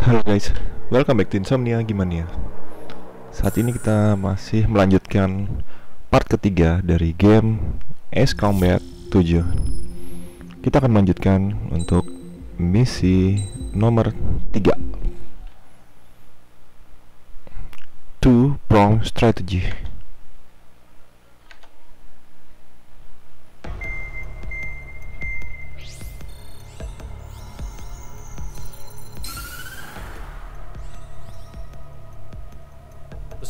Halo guys, welcome back to Insomnia. Gimana ya? Saat ini kita masih melanjutkan part ketiga dari game Ace Combat 7 Kita akan melanjutkan untuk misi nomor 3 Two Prong Strategy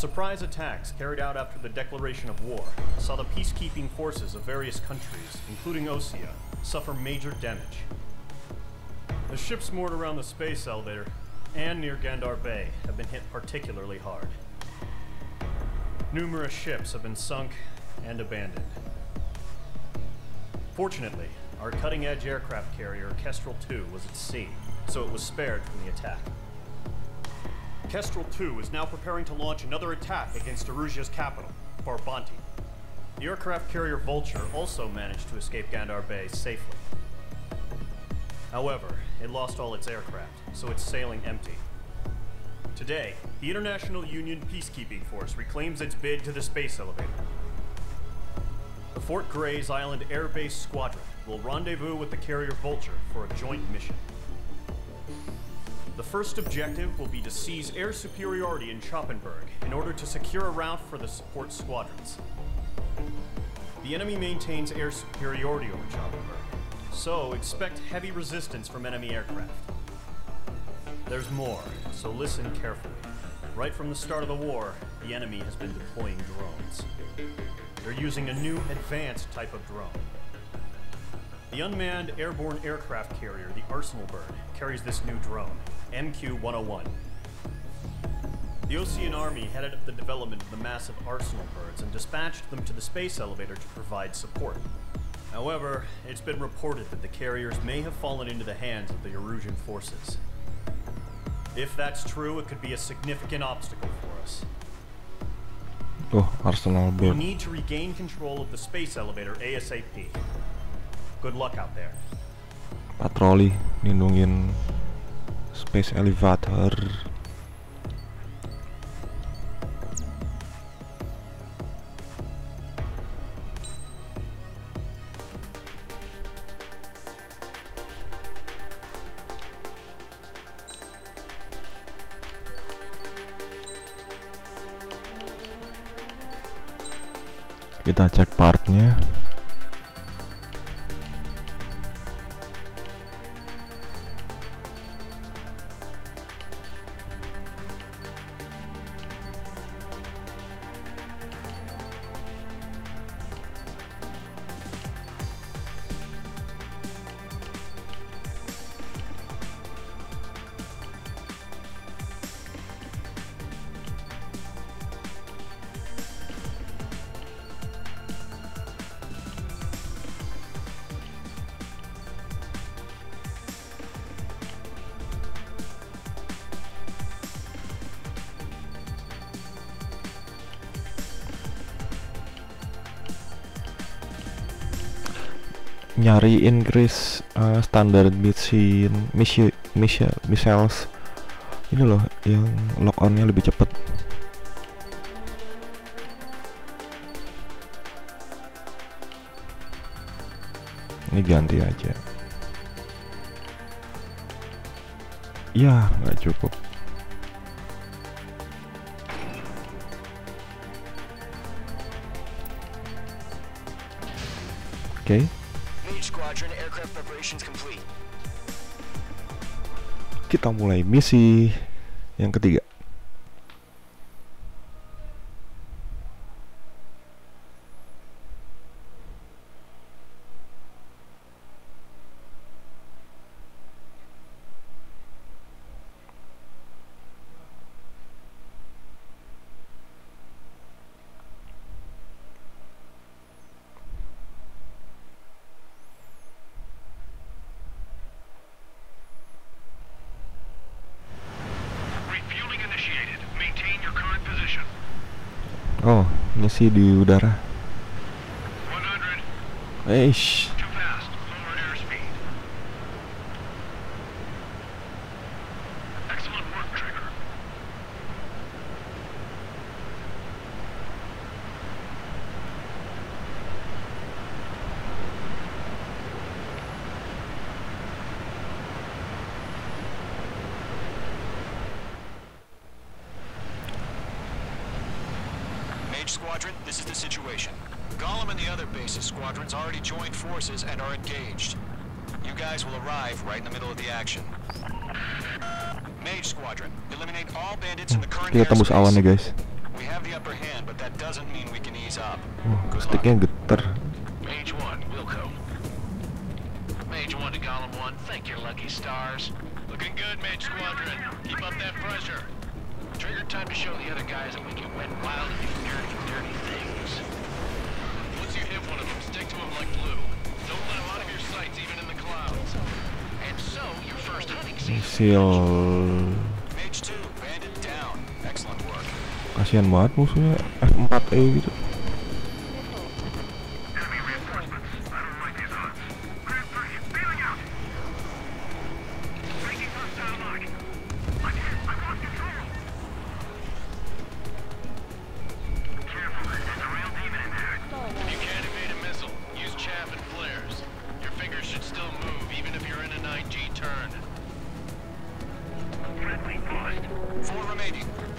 surprise attacks carried out after the declaration of war saw the peacekeeping forces of various countries, including Osea, suffer major damage. The ships moored around the space elevator and near Gandar Bay have been hit particularly hard. Numerous ships have been sunk and abandoned. Fortunately, our cutting edge aircraft carrier Kestrel 2 was at sea, so it was spared from the attack. Kestrel 2 is now preparing to launch another attack against Erusia's capital, Farbanti. The aircraft carrier Vulture also managed to escape Gandar Bay safely. However, it lost all its aircraft, so it's sailing empty. Today, the International Union Peacekeeping Force reclaims its bid to the space elevator. The Fort Gray's Island Air Base Squadron will rendezvous with the carrier Vulture for a joint mission. The first objective will be to seize air superiority in Schoppenberg in order to secure a route for the support squadrons. The enemy maintains air superiority over Schoppenberg, so expect heavy resistance from enemy aircraft. There's more, so listen carefully. Right from the start of the war, the enemy has been deploying drones. They're using a new advanced type of drone. The unmanned airborne aircraft carrier, the Arsenal Bird, carries this new drone, MQ 101. The Osean Army headed up the development of the massive Arsenal birds and dispatched them to the space elevator to provide support. However, it's been reported that the carriers may have fallen into the hands of the Erusian forces. If that's true, it could be a significant obstacle for us. Oh, Arsenal bird. We need to regain control of the space elevator ASAP. Good luck out there. Patroli, lindungin Space Elevator. Kita cek partnya nyari increase uh, standar mesin misi misi missiles ini loh yang lock onnya lebih cepet. Ini ganti aja. Ya nggak cukup. Oke. Mage kita mulai misi yang ketiga misi di udara 100. Eish, Squadron, this is the situation. Golem and the other bases squadrons already joined forces and are engaged. You guys will arrive right in the middle of the action. Mage Squadron, eliminate all bandits in the current Kita tembus awan ya airspace. guys. We have the upper hand, but that doesn't mean we can ease up. Oh, sticknya getar. Mage 1, Wilco. Mage 1 to Golem 1, thank your lucky stars. Looking good, Mage Squadron. Keep up that pressure. Trigger time to show the other guys that we can wet wild and do dirty, dirty things. Once you hit one of them, stick to them like glue. Don't let them out of your sights, even in the clouds. And so, your first hunting season. Mage 2, bandit down. Excellent work. Kasihan banget musuhnya F4E gitu. Four remaining.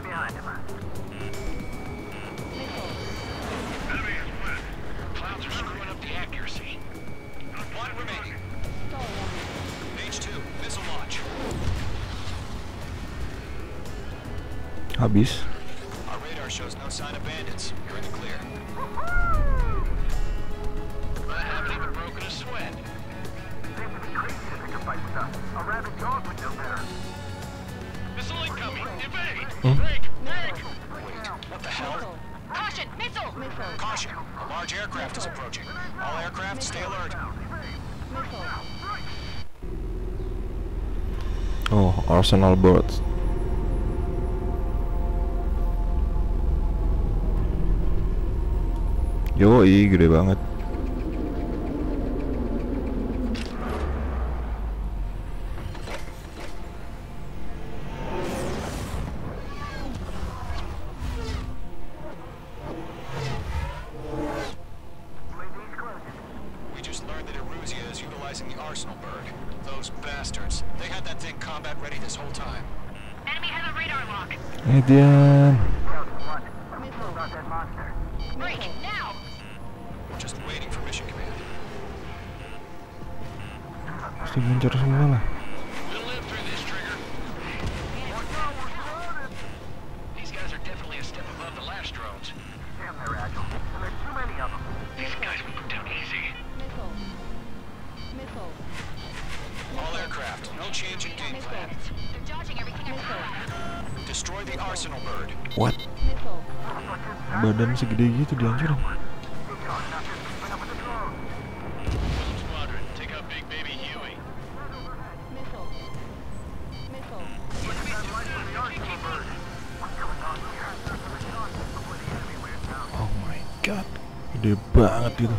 Right behind him. Enemy is split. Clouds are screwing up the accuracy. One remaining. Mage 2, missile launch. Caution! A large aircraft is approaching. All aircraft, stay alert. Oh, Arsenal Birds. Yoi, gede banget. Those bastards. They had that thing combat ready this whole time. Enemy has a radar lock. Dia Break! Now! Just waiting for mission command. pasti muncul semua lah. Change in game Missile. plan. They're dodging everything I've heard. Destroy the Arsenal bird. What? Missile. Badan segede gitu dihancurin. Golem Squadron, take out Big Baby Huey. Missile. Missile. Oh my god. Gede banget gitu.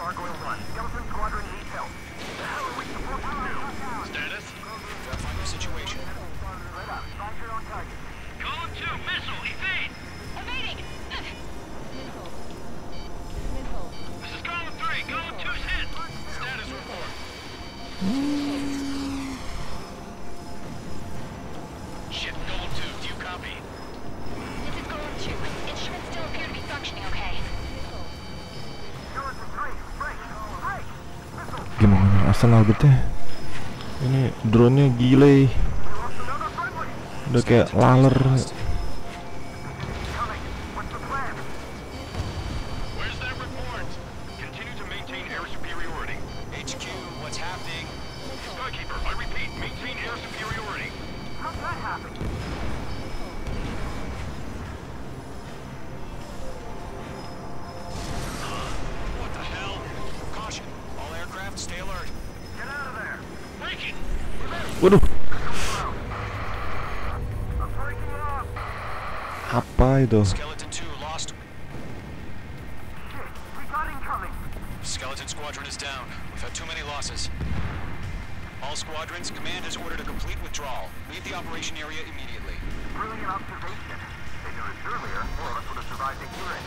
Gargoyle 1. Skeleton Gimana Arsenal gitu ya? Ini drone-nya gile. We lost another friendly! Udah kayak laler. Apa itu? Skeleton 2 lost. Shit, we got incoming. Skeleton Squadron is down. We've had too many losses. All squadrons, command has ordered a complete withdrawal. Leave the operation area immediately. Brilliant observation. They noticed earlier, more of us would have survived the hearing.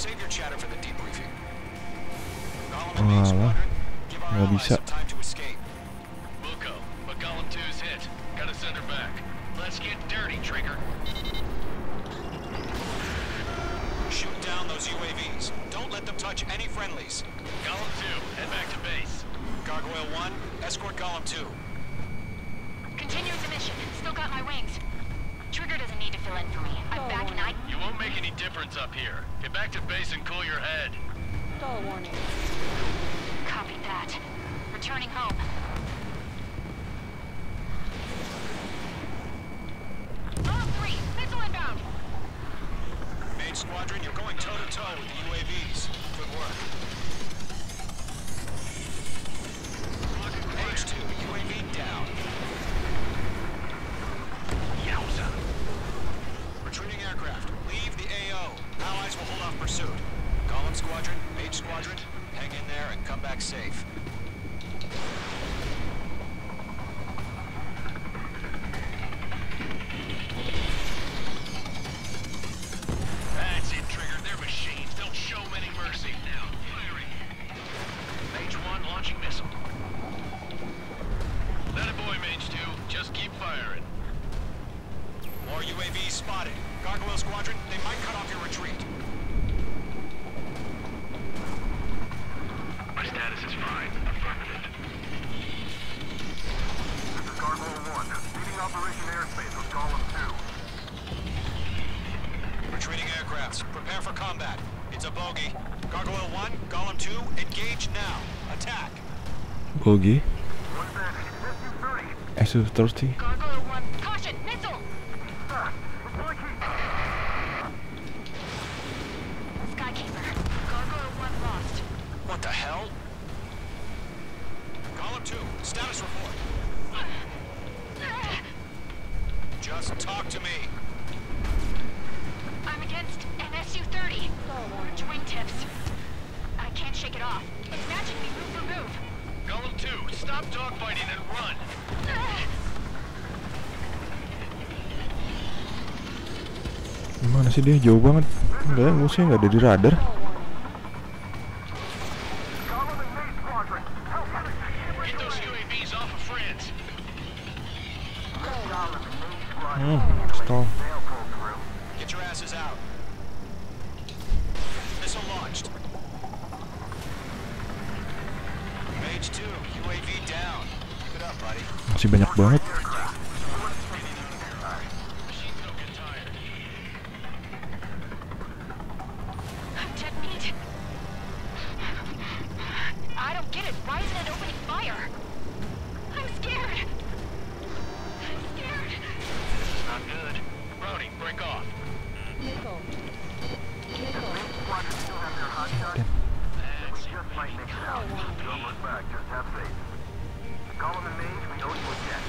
Save your chatter for the debriefing. Golem and Walah, Mage Squadron, give our nggak allies some time to escape. Wilco, but Golem 2's hit. Gotta send her back. Let's get dirty, Trigger. Shoot down those UAVs. Don't let them touch any friendlies. Golem 2, head back to base. Gargoyle 1, escort Golem 2. Continuing the mission. Still got my wings. Trigger doesn't need to fill in for me. I'm back and I... You won't make any difference up here. Get back to base and cool your head. Stall warning. Copy that. Returning home. All three! Missile inbound! Mage Squadron, you're going toe-to-toe with the UAVs. Good work. H2, UAV down. Yowza! Retreating aircraft, leave the AO. Allies will hold off pursuit. Golem Squadron, Mage Squadron, hang in there and come back safe. It off. It's matching me move for move. Golem 2, stop dogfighting and run. Gimana sih dia jauh banget? Enggak, musuhnya nggak ada di radar. Golem and Mage Squadron, help me. Get those UAVs off of France. Golem and Mage Squadron. Hmm, stall. They'll pull through. Get your asses out. Missile launched. Masih banyak banget. Out. Don't look back, just have faith. Golem and Mage, we owe you a debt.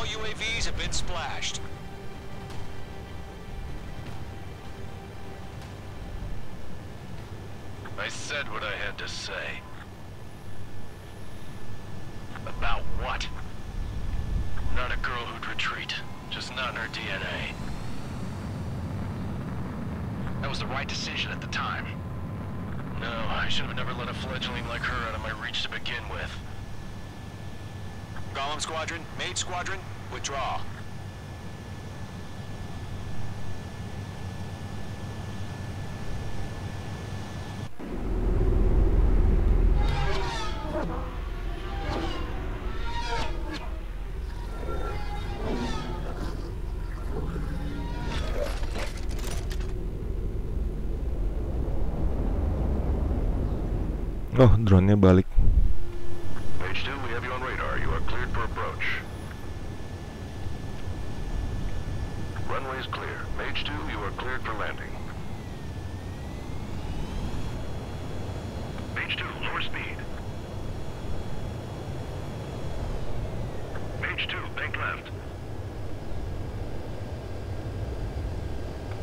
All UAVs have been splashed. I said what I had to say. About what? Not a girl who'd retreat. Just not in her DNA. That was the right decision at the time. No, I should have never let a fledgling like her out of my reach to begin with. Golem Squadron, Mage Squadron, withdraw. Oh, drone-nya balik. Mage 2, we have you on radar. You are cleared for approach. Runway is clear. Mage 2, you are cleared for landing. Mage 2, lower speed. Mage 2, bank left.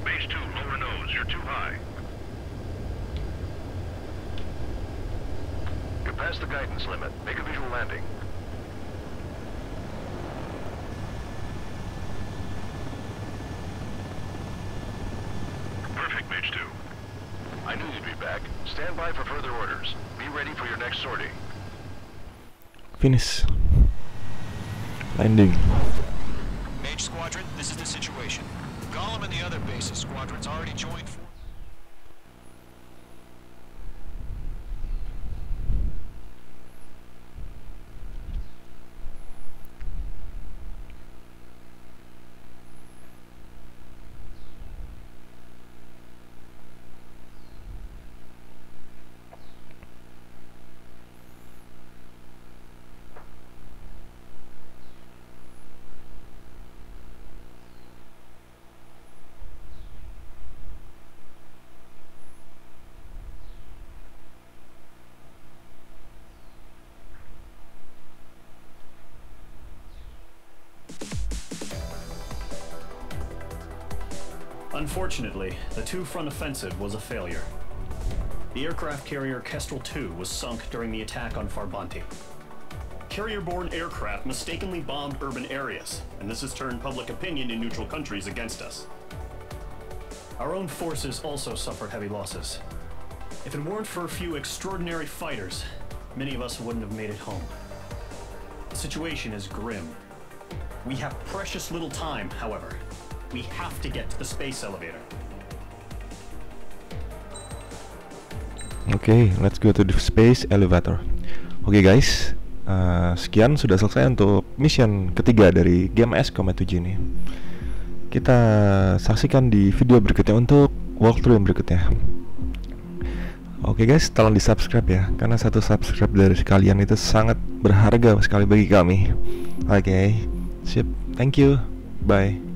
Mage 2, lower nose. You're too high. You're past the guidance limit. Make a visual landing. Perfect, Mage 2. I knew you'd be back. Stand by for further orders. Be ready for your next sortie. Finish. Landing. Mage Squadron, this is the situation. Golem and the other bases squadrons already joined for... Unfortunately, the two-front offensive was a failure. The aircraft carrier Kestrel II was sunk during the attack on Farbanti. Carrier-borne aircraft mistakenly bombed urban areas, and this has turned public opinion in neutral countries against us. Our own forces also suffered heavy losses. If it weren't for a few extraordinary fighters, many of us wouldn't have made it home. The situation is grim. We have precious little time, however. We have to get to the space elevator. Oke, let's go to the space elevator. Oke guys, eh, sekian sudah selesai untuk mission ketiga dari game S Combat 7 ini. Kita saksikan di video berikutnya untuk walkthrough yang berikutnya. Oke guys, tolong di subscribe ya, karena satu subscribe dari kalian itu sangat berharga sekali bagi kami. Oke, sip, thank you, bye.